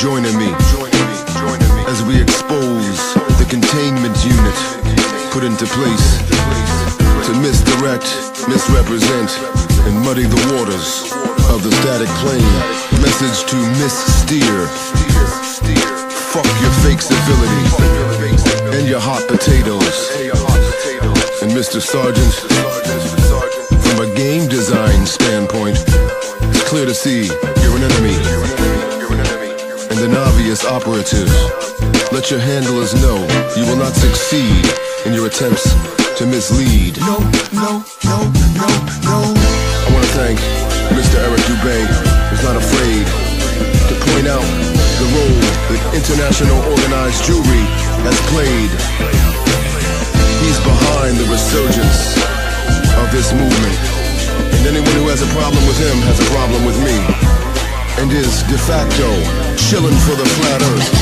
joining me as we expose the containment unit put into place to misdirect, misrepresent, and muddy the waters of the static plane. Message to missteer. Fuck your fake civility and your hot potatoes. And Mr. Sargent, from a game design standpoint, it's clear to see you're an enemy. And an operative. Let your handlers know you will not succeed in your attempts to mislead. No, no, no, no, no. I want to thank Mr. Eric Dubay, who's not afraid to point out the role that international organized jewelry has played. He's behind the resurgence of this movement. And anyone who has a problem with him has a problem with me. And is de facto chilling for the flat earth.